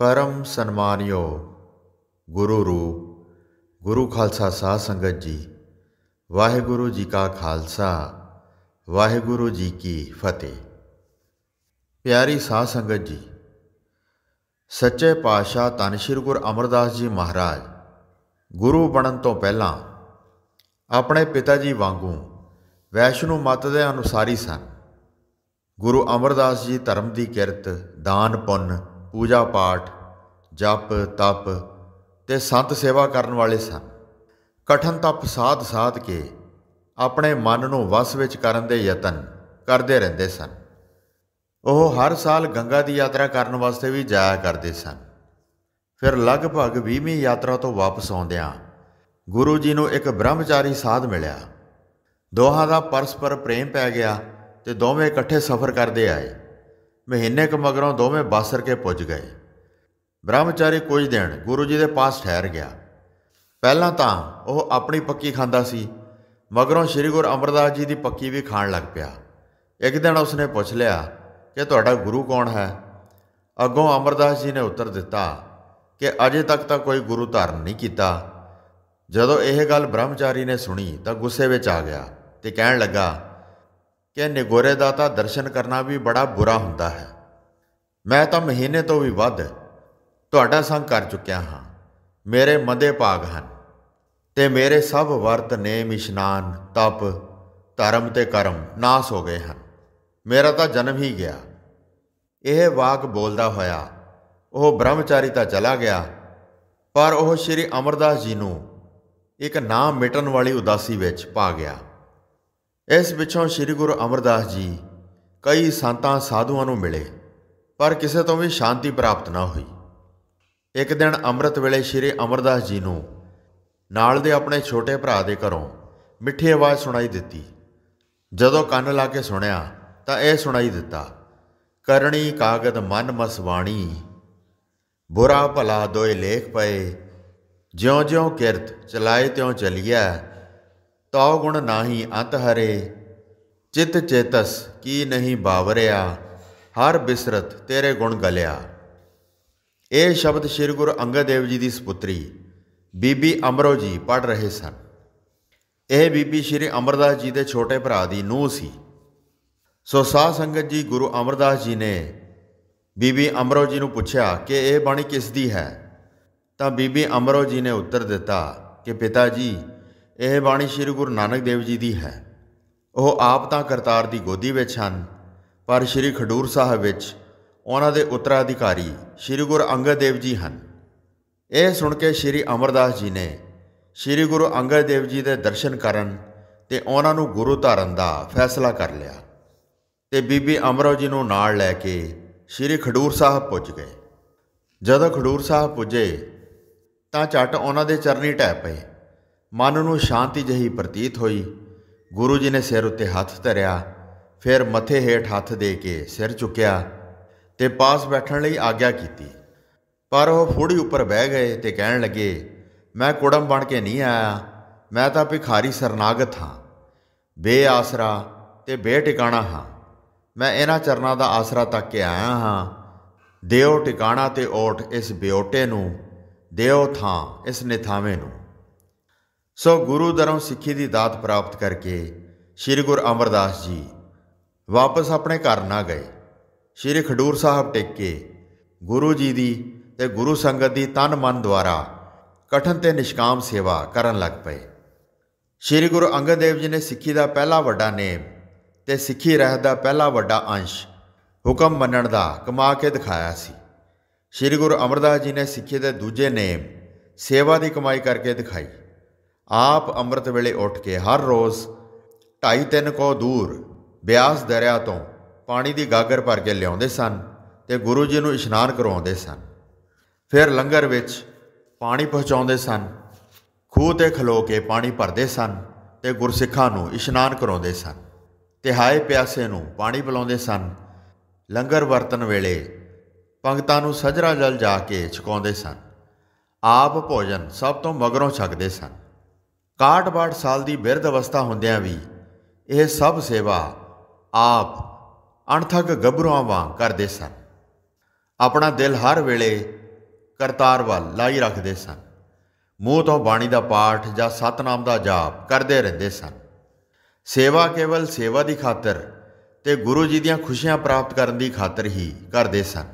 ਪਰਮ ਸਨਮਾਨਯੋਗ ਗੁਰੂ ਰੂਪ, ਗੁਰੂ ਖਾਲਸਾ ਸਾਧ ਸੰਗਤ ਜੀ, ਵਾਹਿਗੁਰੂ ਜੀ ਕਾ ਖਾਲਸਾ, ਵਾਹਿਗੁਰੂ ਜੀ ਕੀ ਫਤਿਹ। ਪਿਆਰੀ ਸਾਧ ਸੰਗਤ ਜੀ, ਸੱਚੇ ਪਾਤਸ਼ਾਹ ਤਨ ਸ੍ਰੀ ਗੁਰੂ ਅਮਰਦਾਸ ਜੀ ਮਹਾਰਾਜ, ਗੁਰੂ ਬਣਨ ਤੋਂ ਪਹਿਲਾਂ ਆਪਣੇ ਪਿਤਾ ਜੀ ਵਾਂਗੂ ਵੈਸ਼ਨੂ ਮਤ ਦੇ ਅਨੁਸਾਰੀ ਸਨ। ਗੁਰੂ ਅਮਰਦਾਸ ਜੀ ਧਰਮ ਦੀ ਕਿਰਤ, ਦਾਨ, ਪੁੰਨ ਪੂਜਾ ਪਾਠ, ਜਪ, ਤਪ ਤੇ ਸੰਤ ਸੇਵਾ ਕਰਨ ਵਾਲੇ ਸਨ। ਕਠਨ ਤਪ ਸਾਧ ਸਾਧ ਕੇ ਆਪਣੇ ਮਨ ਨੂੰ ਵਸ ਵਿੱਚ ਕਰਨ ਦੇ ਯਤਨ ਕਰਦੇ ਰਹਿੰਦੇ ਸਨ। ਉਹ ਹਰ ਸਾਲ ਗੰਗਾ ਦੀ ਯਾਤਰਾ ਕਰਨ ਵਾਸਤੇ ਵੀ ਜਾਇਆ ਕਰਦੇ ਸਨ। ਫਿਰ ਲਗਭਗ 20ਵੀਂ ਯਾਤਰਾ ਤੋਂ ਵਾਪਸ ਆਉਂਦਿਆਂ ਗੁਰੂ ਜੀ ਨੂੰ ਇੱਕ ਬ੍ਰਹਮਚਾਰੀ ਸਾਧ ਮਿਲਿਆ। ਦੋਹਾਂ ਦਾ ਪਰਸਪਰ ਪ੍ਰੇਮ ਪੈ ਗਿਆ ਤੇ ਦੋਵੇਂ ਇਕੱਠੇ ਸਫ਼ਰ ਕਰਦੇ ਆਏ। ਮਹੀਨੇ ਕੁ ਮਗਰੋਂ ਦੋਵੇਂ ਬਾਸਰ ਕੇ ਪੁੱਜ ਗਏ। ਬ੍ਰਹਮਚਾਰੀ ਕੁਝ ਦਿਨ ਗੁਰੂ ਜੀ ਦੇ ਪਾਸ ਠਹਿਰ ਗਿਆ। ਪਹਿਲਾਂ ਤਾਂ ਉਹ ਆਪਣੀ ਪੱਕੀ ਖਾਂਦਾ ਸੀ, ਮਗਰੋਂ ਸ੍ਰੀ ਗੁਰੂ ਅਮਰਦਾਸ ਜੀ ਦੀ ਪੱਕੀ ਵੀ ਖਾਣ ਲੱਗ ਪਿਆ। ਇੱਕ ਦਿਨ ਉਸਨੇ ਪੁੱਛ ਲਿਆ ਕਿ ਤੁਹਾਡਾ ਗੁਰੂ ਕੌਣ ਹੈ? ਅੱਗੋਂ ਅਮਰਦਾਸ ਜੀ ਨੇ ਉੱਤਰ ਦਿੱਤਾ ਕਿ ਅਜੇ ਤੱਕ ਤਾਂ ਕੋਈ ਗੁਰੂ ਧਾਰਨ ਨਹੀਂ ਕੀਤਾ। ਜਦੋਂ ਇਹ ਗੱਲ ਬ੍ਰਹਮਚਾਰੀ ਨੇ ਸੁਣੀ ਤਾਂ ਗੁੱਸੇ ਵਿੱਚ ਆ ਗਿਆ ਤੇ ਕਹਿਣ ਲੱਗਾ ਕਿ ਨਿਗੋਰੇ ਦਾ ਤਾਂ ਦਰਸ਼ਨ ਕਰਨਾ ਵੀ ਬੜਾ ਬੁਰਾ ਹੁੰਦਾ ਹੈ। ਮੈਂ ਤਾਂ ਮਹੀਨੇ ਤੋਂ ਵੀ ਵੱਧ ਤੁਹਾਡਾ ਸੰਗ ਕਰ ਚੁੱਕਿਆ ਹਾਂ। ਮੇਰੇ ਮਦੇ ਭਾਗ ਹਨ ਤੇ ਮੇਰੇ ਸਭ ਵਰਤ ਨੇਮ ਇਸ਼ਨਾਨ, ਤਪ, ਧਰਮ ਤੇ ਕਰਮ ਨਾਸ ਹੋ ਗਏ ਹਨ। ਮੇਰਾ ਤਾਂ ਜਨਮ ਹੀ ਗਿਆ। ਇਹ ਵਾਕ ਬੋਲਦਾ ਹੋਇਆ, ਉਹ ਬ੍ਰਹਮਚਾਰੀ ਤਾਂ ਚਲਾ ਗਿਆ, ਪਰ ਉਹ ਸ਼੍ਰੀ ਅਮਰਦਾਸ ਜੀ ਨੂੰ ਇੱਕ ਨਾਮ ਮਿਟਣ ਵਾਲੀ ਉਦਾਸੀ ਵਿੱਚ ਪਾ ਗਿਆ। ਇਸ ਪਿੱਛੋਂ ਸ੍ਰੀ ਗੁਰੂ ਅਮਰਦਾਸ ਜੀ ਕਈ ਸੰਤਾਂ ਸਾਧੂਆਂ ਨੂੰ ਮਿਲੇ, ਪਰ ਕਿਸੇ ਤੋਂ ਵੀ ਸ਼ਾਂਤੀ ਪ੍ਰਾਪਤ ਨਾ ਹੋਈ। ਇੱਕ ਦਿਨ ਅੰਮ੍ਰਿਤ ਵੇਲੇ ਸ੍ਰੀ ਅਮਰਦਾਸ ਜੀ ਨੂੰ ਨਾਲ ਦੇ ਆਪਣੇ ਛੋਟੇ ਭਰਾ ਦੇ ਘਰੋਂ ਮਿੱਠੀ ਆਵਾਜ਼ ਸੁਣਾਈ ਦਿੱਤੀ। ਜਦੋਂ ਕੰਨ ਲਾ ਕੇ ਸੁਣਿਆ ਤਾਂ ਇਹ ਸੁਣਾਈ ਦਿੱਤਾ, ਕਰਣੀ ਕਾਗਦ ਮਨ ਮਸਵਾਣੀ ਬੁਰਾ ਭਲਾ ਦੋਏ ਲੇਖ ਪਏ, ਜਿਉਂ-ਜਿਉਂ ਕਿਰਤ ਚਲਾਏ ਤਿਉਂ ਚਲਿਆ ਤਉ ਗੁਣ ਨਾਹੀ ਅੰਤ ਹਰੇ, ਚਿਤ ਚੇਤਸ ਕੀ ਨਹੀਂ ਬਾਵਰਿਆ, ਹਰ ਬਿਸਰਤ ਤੇਰੇ ਗੁਣ ਗਲਿਆ। ਇਹ ਸ਼ਬਦ ਸ੍ਰੀ ਗੁਰੂ ਅੰਗਦ ਦੇਵ ਜੀ ਦੀ ਸੁਪੁੱਤਰੀ, ਬੀਬੀ ਅਮਰੋ ਜੀ ਪੜ ਰਹੇ ਸਨ। ਇਹ ਬੀਬੀ ਸ੍ਰੀ ਅਮਰਦਾਸ ਜੀ ਦੇ ਛੋਟੇ ਭਰਾ ਦੀ ਨੂੰਹ ਸੀ। ਸੋ ਸਾਧ ਸੰਗਤ ਜੀ ਗੁਰੂ ਅਮਰਦਾਸ ਜੀ ਨੇ ਬੀਬੀ ਅਮਰੋ ਜੀ ਨੂੰ ਪੁੱਛਿਆ ਕਿ ਇਹ ਬਾਣੀ ਕਿਸ ਦੀ ਹੈ? ਤਾਂ ਬੀਬੀ ਅਮਰੋ ਜੀ ਨੇ ਉੱਤਰ ਦਿੱਤਾ ਕਿ ਪਿਤਾ ਜੀ ਇਹ ਬਾਣੀ ਸ੍ਰੀ ਗੁਰੂ ਨਾਨਕ ਦੇਵ ਜੀ ਦੀ ਹੈ। ਉਹ ਆਪ ਤਾਂ ਕਰਤਾਰ ਦੀ ਗੋਦੀ ਵਿੱਚ ਹਨ, ਪਰ ਸ੍ਰੀ ਖਡੂਰ ਸਾਹਿਬ ਵਿੱਚ ਉਹਨਾਂ ਦੇ ਉੱਤਰਾਧਿਕਾਰੀ ਸ੍ਰੀ ਗੁਰੂ ਅੰਗਦ ਦੇਵ ਜੀ ਹਨ। ਇਹ ਸੁਣ ਕੇ ਸ੍ਰੀ ਅਮਰਦਾਸ ਜੀ ਨੇ ਸ੍ਰੀ ਗੁਰੂ ਅੰਗਦ ਦੇਵ ਜੀ ਦੇ ਦਰਸ਼ਨ ਕਰਨ ਤੇ ਉਹਨਾਂ ਨੂੰ ਗੁਰੂ ਧਾਰਨ ਦਾ ਫੈਸਲਾ ਕਰ ਲਿਆ ਤੇ ਬੀਬੀ ਅਮਰੋ ਜੀ ਨੂੰ ਨਾਲ ਲੈ ਕੇ ਸ੍ਰੀ ਖਡੂਰ ਸਾਹਿਬ ਪੁੱਜ ਗਏ। ਜਦੋਂ ਖਡੂਰ ਸਾਹਿਬ ਪੁੱਜੇ ਤਾਂ ਝਟ ਉਹਨਾਂ ਦੇ ਚਰਨੀ ਟਹਿ ਪਏ। ਮਨ ਨੂੰ ਸ਼ਾਂਤੀ ਜਹੀ ਪ੍ਰਤੀਤ ਹੋਈ। ਗੁਰੂ ਜੀ ਨੇ ਸਿਰ ਉੱਤੇ ਹੱਥ ਧਰਿਆ, ਫਿਰ ਮੱਥੇ ਹੇਠ ਹੱਥ ਦੇ ਕੇ ਸਿਰ ਚੁੱਕਿਆ ਤੇ ਪਾਸ ਬੈਠਣ ਲਈ ਆਗਿਆ ਕੀਤੀ। ਪਰ ਉਹ ਫੋੜੀ ਉੱਪਰ ਬਹਿ ਗਏ ਤੇ ਕਹਿਣ ਲੱਗੇ, ਮੈਂ ਕੁੜਮ ਬਣ ਕੇ ਨਹੀਂ ਆਇਆ, ਮੈਂ ਤਾਂ ਭਿਖਾਰੀ ਸਰਨਾਗਤ ਹਾਂ। ਬੇਆਸਰਾ ਤੇ ਬੇਟਿਕਾਣਾ ਹਾਂ। ਮੈਂ ਇਹਨਾਂ ਚਰਨਾਂ ਦਾ ਆਸਰਾ ਤੱਕ ਕੇ ਆਇਆ ਹਾਂ। ਦਿਓ ਟਿਕਾਣਾ ਤੇ ਓਟ ਇਸ ਬਿਓਟੇ ਨੂੰ, ਦਿਓ ਥਾਂ ਇਸ ਨਿਥਾਵੇਂ ਨੂੰ। ਸੋ ਗੁਰੂ ਦਰੋਂ ਸਿੱਖੀ ਦੀ ਦਾਤ ਪ੍ਰਾਪਤ ਕਰਕੇ ਸ੍ਰੀ ਗੁਰੂ ਅਮਰਦਾਸ ਜੀ ਵਾਪਸ ਆਪਣੇ ਘਰ ਨਾ ਗਏ। ਸ੍ਰੀ ਖਡੂਰ ਸਾਹਿਬ ਟਿਕ ਕੇ ਗੁਰੂ ਜੀ ਦੀ ਤੇ ਗੁਰੂ ਸੰਗਤ ਦੀ ਤਨ ਮਨ ਦੁਆਰਾ ਕਠਨ ਤੇ ਨਿਸ਼ਕਾਮ ਸੇਵਾ ਕਰਨ ਲੱਗ ਪਏ। ਸ੍ਰੀ ਗੁਰੂ ਅੰਗਦ ਦੇਵ ਜੀ ਨੇ ਸਿੱਖੀ ਦਾ ਪਹਿਲਾ ਵੱਡਾ ਨੇਮ ਤੇ ਸਿੱਖੀ ਰਹਿਤ ਦਾ ਪਹਿਲਾ ਵੱਡਾ ਅੰਸ਼ ਹੁਕਮ ਮੰਨਣ ਦਾ ਕਮਾ ਕੇ ਦਿਖਾਇਆ ਸੀ। ਸ੍ਰੀ ਗੁਰੂ ਅਮਰਦਾਸ ਜੀ ਨੇ ਸਿੱਖੀ ਦੇ ਦੂਜੇ ਨੇਮ ਸੇਵਾ ਦੀ ਕਮਾਈ ਕਰਕੇ ਦਿਖਾਈ। ਆਪ ਅੰਮ੍ਰਿਤ ਵੇਲੇ ਉੱਠ ਕੇ ਹਰ ਰੋਜ਼ 2.5-3 ਕੋ ਦੂਰ ਬਿਆਸ ਦਰਿਆ ਤੋਂ ਪਾਣੀ ਦੀ ਗਾਗਰ ਭਰ ਕੇ ਲਿਆਉਂਦੇ ਸਨ ਤੇ ਗੁਰੂ ਜੀ ਨੂੰ ਇਸ਼ਨਾਨ ਕਰਵਾਉਂਦੇ ਸਨ। ਫਿਰ ਲੰਗਰ ਵਿੱਚ ਪਾਣੀ ਪਹੁੰਚਾਉਂਦੇ ਸਨ, ਖੂਹ ਤੇ ਖਲੋ ਕੇ ਪਾਣੀ ਭਰਦੇ ਸਨ ਤੇ ਗੁਰਸਿੱਖਾਂ ਨੂੰ ਇਸ਼ਨਾਨ ਕਰਾਉਂਦੇ ਸਨ। ਤਿਹਾਏ ਪਿਆਸੇ ਨੂੰ ਪਾਣੀ ਪਿਲਾਉਂਦੇ ਸਨ। ਲੰਗਰ ਵਰਤਨ ਵੇਲੇ ਪੰਗਤਾਂ ਨੂੰ ਸਜਰਾ ਜਲ ਜਾ ਕੇ ਛਕਾਉਂਦੇ ਸਨ। ਆਪ ਭੋਜਨ ਸਭ ਤੋਂ ਮਗਰੋਂ ਛਕਦੇ ਸਨ। ਕਾਟ-ਬਾਟ ਸਾਲ ਦੀ ਬਿਰਧ ਅਵਸਥਾ ਹੁੰਦਿਆਂ ਵੀ ਇਹ ਸਭ ਸੇਵਾ ਆਪ ਅਣਥਕ ਗੱਭਰੂਆਂ ਵਾਂ ਕਰਦੇ ਸਨ। ਆਪਣਾ ਦਿਲ ਹਰ ਵੇਲੇ ਕਰਤਾਰ ਵੱਲ ਲਾਈ ਰੱਖਦੇ ਸਨ। ਮੂੰਹ ਤੋਂ ਬਾਣੀ ਦਾ ਪਾਠ ਜਾਂ ਸਤਨਾਮ ਦਾ ਜਾਪ ਕਰਦੇ ਰਹਿੰਦੇ ਸਨ। ਸੇਵਾ ਕੇਵਲ ਸੇਵਾ ਦੀ ਖਾਤਰ ਤੇ ਗੁਰੂ ਜੀ ਦੀਆਂ ਖੁਸ਼ੀਆਂ ਪ੍ਰਾਪਤ ਕਰਨ ਦੀ ਖਾਤਰ ਹੀ ਕਰਦੇ ਸਨ।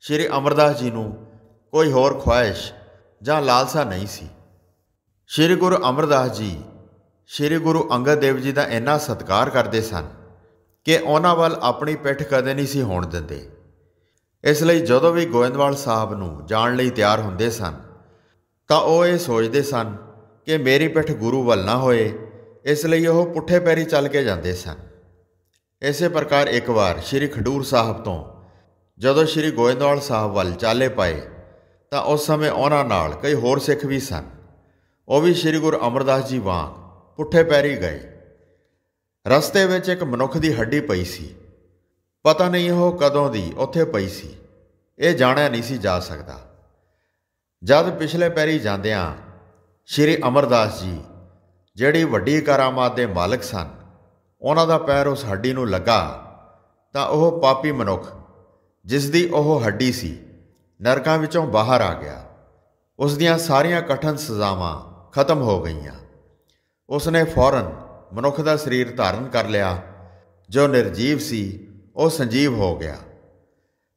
ਸ਼੍ਰੀ ਅਮਰਦਾਸ ਜੀ ਨੂੰ ਕੋਈ ਹੋਰ ਖੁਆਇਸ਼ ਜਾਂ ਲਾਲਸਾ ਨਹੀਂ ਸੀ। ਸ਼੍ਰੀ ਗੁਰੂ ਅਮਰਦਾਸ ਜੀ, ਸ਼੍ਰੀ ਗੁਰੂ ਅੰਗਦ ਦੇਵ ਜੀ ਦਾ ਇੰਨਾ ਸਤਿਕਾਰ ਕਰਦੇ ਸਨ ਕਿ ਉਹਨਾਂ ਵੱਲ ਆਪਣੀ ਪਿੱਠ ਕਦੇ ਨਹੀਂ ਸੀ ਹੋਣ ਦਿੰਦੇ। ਇਸ ਲਈ ਜਦੋਂ ਵੀ ਗੋਇੰਦਵਾਲ ਸਾਹਿਬ ਨੂੰ ਜਾਣ ਲਈ ਤਿਆਰ ਹੁੰਦੇ ਸਨ, ਤਾਂ ਉਹ ਇਹ ਸੋਚਦੇ ਸਨ ਕਿ ਮੇਰੀ ਪਿੱਠ ਗੁਰੂ ਵੱਲ ਨਾ ਹੋਏ, ਇਸ ਲਈ ਉਹ ਪੁੱਠੇ ਪੈਰੀ ਚੱਲ ਕੇ ਜਾਂਦੇ ਸਨ। ਇਸੇ ਪ੍ਰਕਾਰ ਇੱਕ ਵਾਰ ਸ਼੍ਰੀ ਖਡੂਰ ਸਾਹਿਬ ਤੋਂ ਜਦੋਂ ਸ਼੍ਰੀ ਗੋਇੰਦਵਾਲ ਸਾਹਿਬ ਵੱਲ ਚਾਲੇ ਪਾਏ, ਤਾਂ ਉਸ ਸਮੇਂ ਉਹਨਾਂ ਨਾਲ ਕਈ ਹੋਰ ਸਿੱਖ ਵੀ ਸਨ। ਉਹ ਵੀ ਸ਼੍ਰੀ ਗੁਰੂ ਅਮਰਦਾਸ ਜੀ ਵਾਂਗ ਪੁੱਠੇ ਪੈਰੀ ਗਏ। ਰਸਤੇ ਵਿੱਚ ਇੱਕ ਮਨੁੱਖ ਦੀ ਹੱਡੀ ਪਈ ਸੀ। ਪਤਾ ਨਹੀਂ ਉਹ ਕਦੋਂ ਦੀ ਉੱਥੇ ਪਈ ਸੀ। ਇਹ ਜਾਣਿਆ ਨਹੀਂ ਸੀ ਜਾ ਸਕਦਾ। ਜਦ ਪਿਛਲੇ ਪੈਰੀ ਜਾਂਦਿਆਂ ਸ਼੍ਰੀ ਅਮਰਦਾਸ ਜੀ, ਜਿਹੜੀ ਵੱਡੀ ਕਰਾਮਾਤ ਦੇ ਮਾਲਕ ਸਨ, ਉਹਨਾਂ ਦਾ ਪੈਰ ਉਸ ਹੱਡੀ ਨੂੰ ਲੱਗਾ, ਤਾਂ ਉਹ ਪਾਪੀ ਮਨੁੱਖ, ਜਿਸ ਦੀ ਉਹ ਹੱਡੀ ਸੀ, ਨਰਕਾਂ ਵਿੱਚੋਂ ਬਾਹਰ ਆ ਗਿਆ। ਉਸ ਦੀਆਂ ਸਾਰੀਆਂ ਕਠਨ ਸਜ਼ਾਵਾਂ ਖਤਮ ਹੋ ਗਈਆਂ। ਉਸ ਨੇ ਫੌਰਨ ਮਨੁੱਖ ਦਾ ਸਰੀਰ ਧਾਰਨ ਕਰ ਲਿਆ। ਜੋ ਨਿਰਜੀਵ ਸੀ, ਉਹ ਸੰਜੀਵ ਹੋ ਗਿਆ।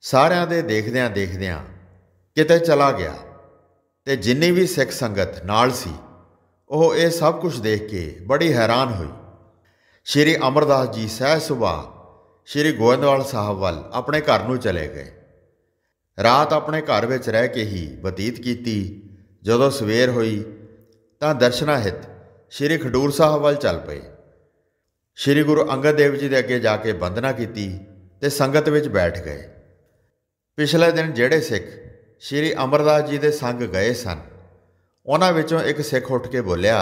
ਸਾਰਿਆਂ ਦੇ ਦੇਖਦਿਆਂ ਦੇਖਦਿਆਂ ਕਿਤੇ ਚਲਾ ਗਿਆ ਤੇ ਜਿੰਨੀ ਵੀ ਸਿੱਖ ਸੰਗਤ ਨਾਲ ਸੀ, ਉਹ ਇਹ ਸਭ ਕੁਝ ਦੇਖ ਕੇ ਬੜੀ ਹੈਰਾਨ ਹੋਈ। ਸ਼੍ਰੀ ਅਮਰਦਾਸ ਜੀ ਸਹਿ ਸੁਭਾ ਸ਼੍ਰੀ ਗੋਇੰਦਵਾਲ ਸਾਹਿਬ ਵੱਲ ਆਪਣੇ ਘਰ ਨੂੰ ਚਲੇ ਗਏ। ਰਾਤ ਆਪਣੇ ਘਰ ਵਿੱਚ ਰਹਿ ਕੇ ਹੀ ਬਤੀਤ ਕੀਤੀ। ਜਦੋਂ ਸਵੇਰ ਹੋਈ ਤਾਂ ਦਰਸ਼ਨਾ ਹਿਤ ਸ਼੍ਰੀ ਖਡੂਰ ਸਾਹਿਬ ਵੱਲ ਚੱਲ ਪਏ। ਸ਼੍ਰੀ ਗੁਰੂ ਅੰਗਦ ਦੇਵ ਜੀ ਦੇ ਅੱਗੇ ਜਾ ਕੇ ਬੰਦਨਾ ਕੀਤੀ ਤੇ ਸੰਗਤ ਵਿੱਚ ਬੈਠ ਗਏ। ਪਿਛਲੇ ਦਿਨ ਜਿਹੜੇ ਸਿੱਖ ਸ਼੍ਰੀ ਅਮਰਦਾਸ ਜੀ ਦੇ ਸੰਗ ਗਏ ਸਨ, ਉਹਨਾਂ ਵਿੱਚੋਂ ਇੱਕ ਸਿੱਖ ਉੱਠ ਕੇ ਬੋਲਿਆ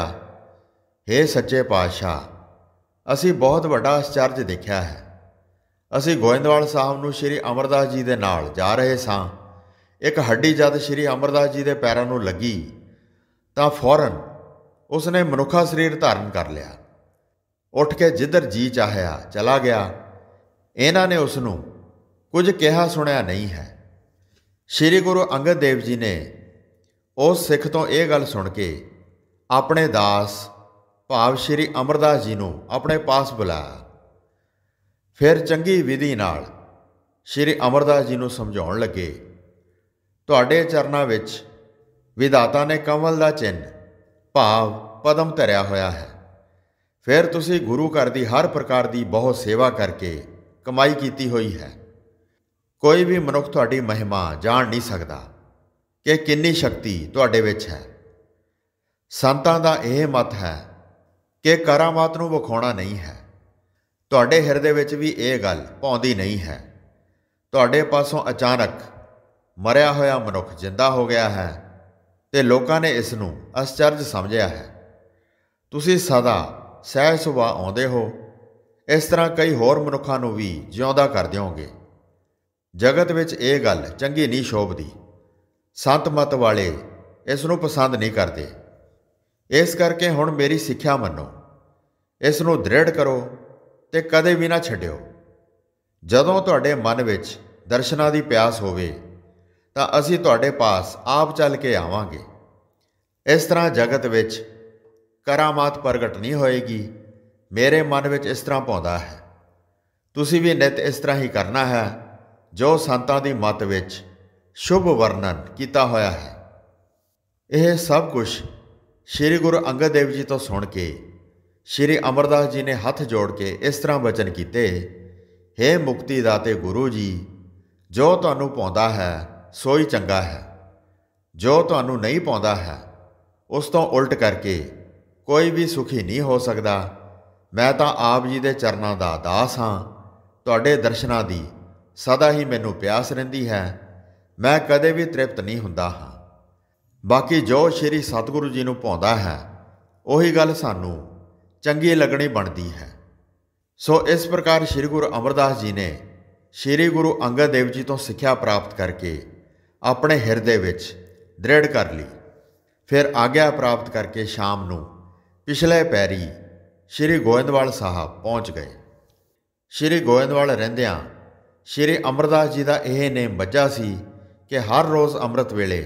हे ਸੱਚੇ ਪਾਤਸ਼ਾਹ, ਅਸੀਂ ਬਹੁਤ ਵੱਡਾ ਅਚਰਜ ਦੇਖਿਆ ਹੈ। ਅਸੀਂ ਗੋਇੰਦਵਾਲ ਸਾਹਿਬ ਨੂੰ ਸ਼੍ਰੀ ਅਮਰਦਾਸ ਜੀ ਦੇ ਨਾਲ ਜਾ ਰਹੇ ਸਾਂ। ਇੱਕ ਹੱਡੀ ਜਦ ਸ਼੍ਰੀ ਅਮਰਦਾਸ ਜੀ ਦੇ ਪੈਰਾਂ ਨੂੰ ਲੱਗੀ, ਤਾਂ ਫੌਰਨ ਉਸ ਨੇ ਮਨੁੱਖਾ ਸਰੀਰ ਧਾਰਨ ਕਰ ਲਿਆ। ਉੱਠ ਕੇ ਜਿੱਧਰ ਜੀ ਚਾਹਿਆ, ਚਲਾ ਗਿਆ। ਇਹਨਾਂ ਨੇ ਉਸ ਨੂੰ ਕੁਝ ਕਿਹਾ ਸੁਣਿਆ ਨਹੀਂ ਹੈ। ਸ੍ਰੀ ਗੁਰੂ ਅੰਗਦ ਦੇਵ ਜੀ ਨੇ ਉਸ ਸਿੱਖ ਤੋਂ ਇਹ ਗੱਲ ਸੁਣ ਕੇ ਆਪਣੇ ਦਾਸ ਭਾਵ ਸ੍ਰੀ ਅਮਰਦਾਸ ਜੀ ਨੂੰ ਆਪਣੇ ਪਾਸ ਬੁਲਾਇਆ। ਫਿਰ ਚੰਗੀ ਵਿਧੀ ਨਾਲ ਸ੍ਰੀ ਅਮਰਦਾਸ ਜੀ ਨੂੰ ਸਮਝਾਉਣ ਲੱਗੇ, ਤੁਹਾਡੇ ਚਰਨਾਂ ਵਿੱਚ ਵਿਦਾਤਾ ਨੇ ਕਮਲ ਦਾ ਚਿੰਨ ਭਾਵ ਪਦਮ ਧਰਿਆ ਹੋਇਆ ਹੈ। ਫਿਰ ਤੁਸੀਂ ਗੁਰੂ ਘਰ ਦੀ ਹਰ ਪ੍ਰਕਾਰ ਦੀ ਬਹੁਤ ਸੇਵਾ ਕਰਕੇ ਕਮਾਈ ਕੀਤੀ ਹੋਈ ਹੈ। ਕੋਈ ਵੀ ਮਨੁੱਖ ਤੁਹਾਡੀ ਮਹਿਮਾ ਜਾਣ ਨਹੀਂ ਸਕਦਾ ਕਿ ਕਿੰਨੀ ਸ਼ਕਤੀ ਤੁਹਾਡੇ ਵਿੱਚ ਹੈ। ਸੰਤਾਂ ਦਾ ਇਹ ਮਤ ਹੈ ਕਿ ਕਰਾਮਾਤ ਨੂੰ ਵਿਖਾਉਣਾ ਨਹੀਂ ਹੈ। ਤੁਹਾਡੇ ਹਿਰਦੇ ਵਿੱਚ ਵੀ ਇਹ ਗੱਲ ਪਾਉਂਦੀ ਨਹੀਂ ਹੈ। ਤੁਹਾਡੇ ਪਾਸੋਂ ਅਚਾਨਕ ਮਰਿਆ ਹੋਇਆ ਮਨੁੱਖ ਜਿੰਦਾ ਹੋ ਗਿਆ ਹੈ। ਤੇ ਲੋਕਾਂ ਨੇ ਇਸ ਨੂੰ ਅਸਚਰਜ ਸਮਝਿਆ ਹੈ। ਤੁਸੀਂ ਸਦਾ ਸਹਿ ਸੁਭਾਅ ਆਉਂਦੇ ਹੋ। ਇਸ ਤਰ੍ਹਾਂ ਕਈ ਹੋਰ ਮਨੁੱਖਾਂ ਨੂੰ ਵੀ ਜਿਉਂਦਾ ਕਰ ਦਿਓਗੇ। ਜਗਤ ਵਿੱਚ ਇਹ ਗੱਲ ਚੰਗੀ ਨਹੀਂ ਸ਼ੋਭਦੀ। ਸੰਤ ਮਤ ਵਾਲੇ ਇਸ ਨੂੰ ਪਸੰਦ ਨਹੀਂ ਕਰਦੇ। ਇਸ ਕਰਕੇ ਹੁਣ ਮੇਰੀ ਸਿੱਖਿਆ ਮੰਨੋ। ਇਸ ਨੂੰ ਦ੍ਰਿੜ ਕਰੋ ਤੇ ਕਦੇ ਵੀ ਨਾ ਛੱਡਿਓ। ਜਦੋਂ ਤੁਹਾਡੇ ਮਨ ਵਿੱਚ ਦਰਸ਼ਨਾਂ ਦੀ ਪਿਆਸ ਹੋਵੇ ਤਾਂ ਅਸੀਂ ਤੁਹਾਡੇ ਪਾਸ ਆਪ ਚੱਲ ਕੇ ਆਵਾਂਗੇ। ਇਸ ਤਰ੍ਹਾਂ ਜਗਤ ਵਿੱਚ ਕਰਾਮਾਤ ਪ੍ਰਗਟ ਨਹੀਂ ਹੋਏਗੀ। ਮੇਰੇ ਮਨ ਵਿੱਚ ਇਸ ਤਰ੍ਹਾਂ ਪਾਉਂਦਾ ਹੈ। ਤੁਸੀਂ ਵੀ ਨਿਤ ਇਸ ਤਰ੍ਹਾਂ ਹੀ ਕਰਨਾ ਹੈ, ਜੋ ਸੰਤਾਂ ਦੀ ਮਤ ਵਿੱਚ ਸ਼ੁਭ ਵਰਣਨ ਕੀਤਾ ਹੋਇਆ ਹੈ। ਇਹ ਸਭ ਕੁਝ ਸ੍ਰੀ ਗੁਰੂ ਅੰਗਦ ਦੇਵ ਜੀ ਤੋਂ ਸੁਣ ਕੇ, ਸ੍ਰੀ ਅਮਰਦਾਸ ਜੀ ਨੇ ਹੱਥ ਜੋੜ ਕੇ ਇਸ ਤਰ੍ਹਾਂ ਵਚਨ ਕੀਤੇ हे ਮੁਕਤੀ ਦਾਤੇ ਗੁਰੂ ਜੀ, ਜੋ ਤੁਹਾਨੂੰ ਪਾਉਂਦਾ ਹੈ ਸੋਈ ਚੰਗਾ ਹੈ। ਜੋ ਤੁਹਾਨੂੰ ਨਹੀਂ ਪਾਉਂਦਾ ਹੈ, ਉਸ ਤੋਂ ਉਲਟ ਕਰਕੇ ਕੋਈ ਵੀ ਸੁਖੀ ਨਹੀਂ ਹੋ ਸਕਦਾ। ਮੈਂ ਤਾਂ ਆਪ ਜੀ ਦੇ ਚਰਨਾਂ ਦਾ ਦਾਸ ਹਾਂ। ਤੁਹਾਡੇ ਦਰਸ਼ਨਾਂ ਦੀ ਸਦਾ ਹੀ ਮੈਨੂੰ ਪਿਆਸ ਰਹਿੰਦੀ ਹੈ। ਮੈਂ ਕਦੇ ਵੀ ਤ੍ਰਿਪਤ ਨਹੀਂ ਹੁੰਦਾ ਹਾਂ। ਬਾਕੀ ਜੋ ਸ਼੍ਰੀ ਸਤਿਗੁਰੂ ਜੀ ਨੂੰ ਪਾਉਂਦਾ ਹੈ, ਉਹੀ ਗੱਲ ਸਾਨੂੰ ਚੰਗੀ ਲੱਗਣੀ ਬਣਦੀ ਹੈ। ਸੋ ਇਸ ਪ੍ਰਕਾਰ ਸ਼੍ਰੀ ਗੁਰੂ ਅਮਰਦਾਸ ਜੀ ਨੇ ਸ਼੍ਰੀ ਗੁਰੂ ਅੰਗਦ ਦੇਵ ਜੀ ਤੋਂ ਸਿੱਖਿਆ ਪ੍ਰਾਪਤ ਕਰਕੇ ਆਪਣੇ ਹਿਰਦੇ ਵਿੱਚ ਦ੍ਰਿੜ ਕਰ ਲਈ। ਫਿਰ ਆਗਿਆ ਪ੍ਰਾਪਤ ਕਰਕੇ ਸ਼ਾਮ ਨੂੰ ਪਿਛਲੇ ਪੈਰੀ ਸ਼੍ਰੀ ਗੋਇੰਦਵਾਲ ਸਾਹਿਬ ਪਹੁੰਚ ਗਏ। ਸ਼੍ਰੀ ਗੋਇੰਦਵਾਲ ਰਹਿੰਦਿਆਂ ਸ਼੍ਰੀ ਅਮਰਦਾਸ ਜੀ ਦਾ ਇਹ ਨੇਮ ਬੱਜਾ ਸੀ ਕਿ ਹਰ ਰੋਜ਼ ਅੰਮ੍ਰਿਤ ਵੇਲੇ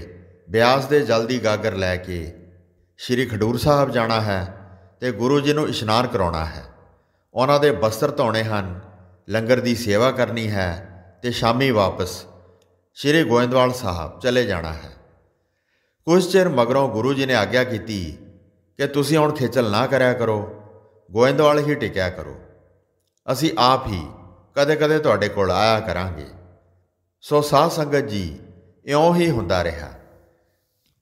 ਬਿਆਸ ਦੇ ਜਲ ਦੀ ਗਾਗਰ ਲੈ ਕੇ ਸ੍ਰੀ ਖਡੂਰ ਸਾਹਿਬ ਜਾਣਾ ਹੈ ਤੇ ਗੁਰੂ ਜੀ ਨੂੰ ਇਸ਼ਨਾਨ ਕਰਾਉਣਾ ਹੈ। ਉਹਨਾਂ ਦੇ ਬਸਤਰ ਧੋਣੇ ਹਨ, ਲੰਗਰ ਦੀ ਸੇਵਾ ਕਰਨੀ ਹੈ ਤੇ ਸ਼ਾਮੀ ਵਾਪਸ ਸ੍ਰੀ ਗੋਇੰਦਵਾਲ ਸਾਹਿਬ ਚਲੇ ਜਾਣਾ ਹੈ। ਕੁਝ ਚਿਰ ਮਗਰੋਂ ਗੁਰੂ ਜੀ ਨੇ ਆਗਿਆ ਕੀਤੀ ਕਿ ਤੁਸੀਂ ਹੁਣ ਖੇਚਲ ਨਾ ਕਰਿਆ ਕਰੋ, ਗੋਇੰਦਵਾਲ ਹੀ ਟਿਕਿਆ ਕਰੋ। ਅਸੀਂ ਆਪ ਹੀ ਕਦੇ-ਕਦੇ ਤੁਹਾਡੇ ਕੋਲ ਆਇਆ ਕਰਾਂਗੇ। ਸੋ ਸਾਧ ਸੰਗਤ ਜੀ, ਇਉਂ ਹੀ ਹੁੰਦਾ ਰਿਹਾ।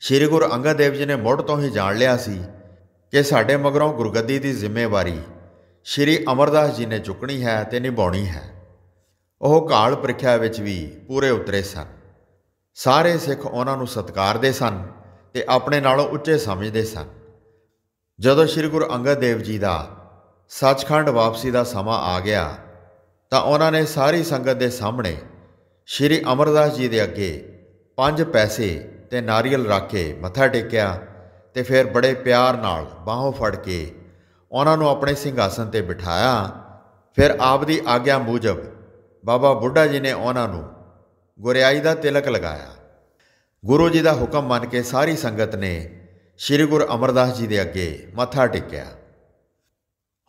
ਸ੍ਰੀ ਗੁਰੂ ਅੰਗਦ ਦੇਵ ਜੀ ਨੇ ਮੁੱਢ ਤੋਂ ਹੀ ਜਾਣ ਲਿਆ ਸੀ ਕਿ ਸਾਡੇ ਮਗਰੋਂ ਗੁਰਗੱਦੀ ਦੀ ਜ਼ਿੰਮੇਵਾਰੀ ਸ੍ਰੀ ਅਮਰਦਾਸ ਜੀ ਨੇ ਚੁੱਕਣੀ ਹੈ ਤੇ ਨਿਭਾਉਣੀ ਹੈ। ਉਹ ਕਾਲ ਪ੍ਰੀਖਿਆ ਵਿੱਚ ਵੀ ਪੂਰੇ ਉਤਰੇ ਸਨ। ਸਾਰੇ ਸਿੱਖ ਉਹਨਾਂ ਨੂੰ ਸਤਿਕਾਰਦੇ ਸਨ ਤੇ ਆਪਣੇ ਨਾਲੋਂ ਉੱਚੇ ਸਮਝਦੇ ਸਨ। ਜਦੋਂ ਸ੍ਰੀ ਗੁਰੂ ਅੰਗਦ ਦੇਵ ਜੀ ਦਾ ਸੱਚਖੰਡ ਵਾਪਸੀ ਦਾ ਸਮਾਂ ਆ ਗਿਆ, ਤਾਂ ਉਹਨਾਂ ਨੇ ਸਾਰੀ ਸੰਗਤ ਦੇ ਸਾਹਮਣੇ ਸ੍ਰੀ ਅਮਰਦਾਸ ਜੀ ਦੇ ਅੱਗੇ ਪੰਜ ਪੈਸੇ ਤੇ ਨਾਰੀਅਲ ਰੱਖ ਕੇ ਮੱਥਾ ਟੇਕਿਆ ਤੇ ਫਿਰ ਬੜੇ ਪਿਆਰ ਨਾਲ ਬਾਹੋਂ ਫੜ ਕੇ ਉਹਨਾਂ ਨੂੰ ਆਪਣੇ ਸਿੰਘਾਸਨ ਤੇ ਬਿਠਾਇਆ। ਫਿਰ ਆਪ ਦੀ ਆਗਿਆ ਮੂਜਬ ਬਾਬਾ ਬੁੱਢਾ ਜੀ ਨੇ ਉਹਨਾਂ ਨੂੰ ਗੁਰਿਆਈ ਦਾ ਤਿਲਕ ਲਗਾਇਆ। ਗੁਰੂ ਜੀ ਦਾ ਹੁਕਮ ਮੰਨ ਕੇ ਸਾਰੀ ਸੰਗਤ ਨੇ ਸ੍ਰੀ ਗੁਰੂ ਅਮਰਦਾਸ ਜੀ ਦੇ ਅੱਗੇ ਮੱਥਾ ਟੇਕਿਆ।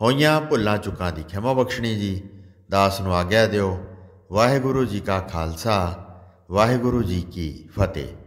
ਹੋਈਆਂ ਭੁੱਲਾਂ ਚੁੱਕਾਂ ਦੀ ਖਿਮਾ ਬਖਸ਼ਣੀ ਜੀ, ਦਾਸ ਨੂੰ ਆਗਿਆ ਦਿਓ। ਵਾਹਿਗੁਰੂ ਜੀ ਕਾ ਖਾਲਸਾ, ਵਾਹਿਗੁਰੂ ਜੀ ਕੀ ਫਤਿਹ।